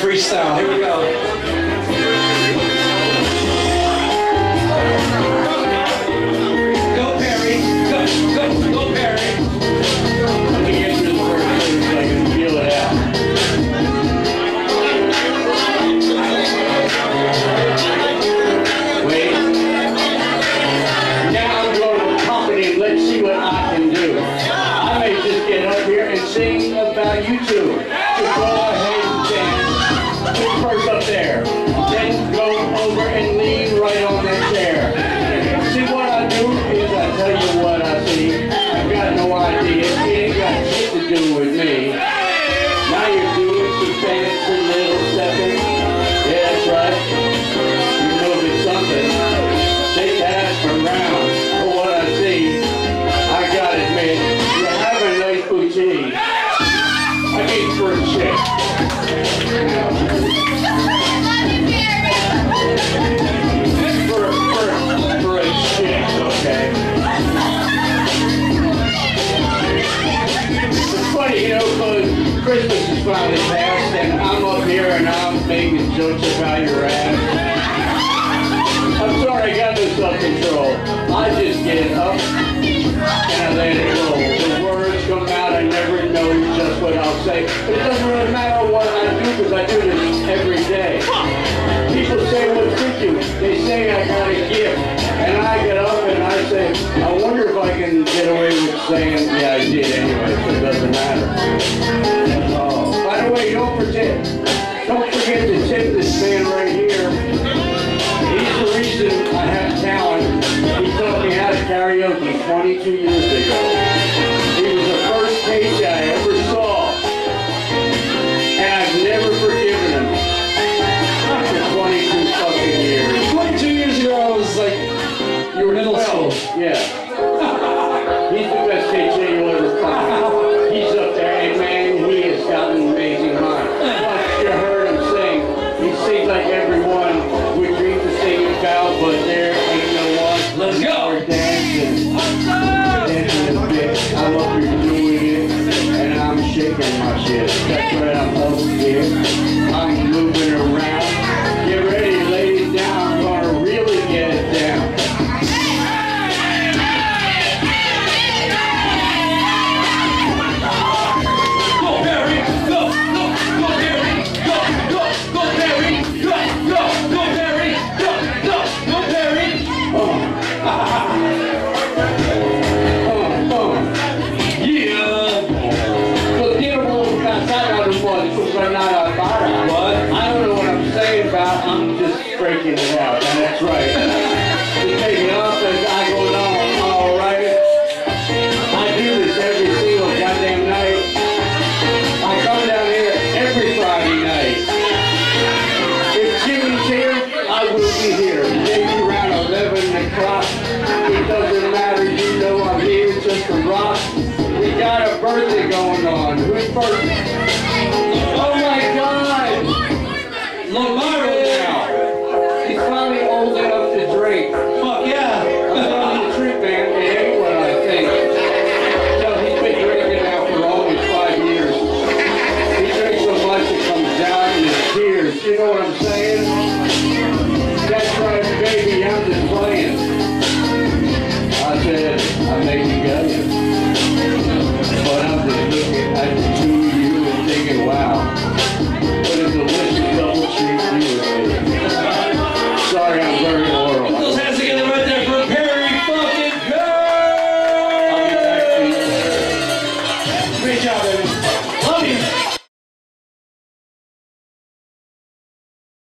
freestyle. Here we go. Go Perry. Go, go, go Perry. Let me get through the first thing I can feel it out. Wait. Now I'm going to company. Let's see what Christmas is finally past, and I'm up here and I'm making jokes about your ass. I'm sorry, I got no self-control. I just get up and I let it go. The words come out, I never know just what I'll say. But it doesn't really matter what I do because I do this every day. Get away with saying, yeah, I did anyway, so it doesn't matter. Oh, by the way, don't forget, don't forget to tip this man right shit. That's right, I'm just breaking it out, and that's right. Take it off as I go along. All right. I do this every single goddamn night. I come down here every Friday night. If Jimmy's here, I will be here. Maybe around 11 o'clock. It doesn't matter. You know I'm here just to rock. We got a birthday going on. Whose birthday Lady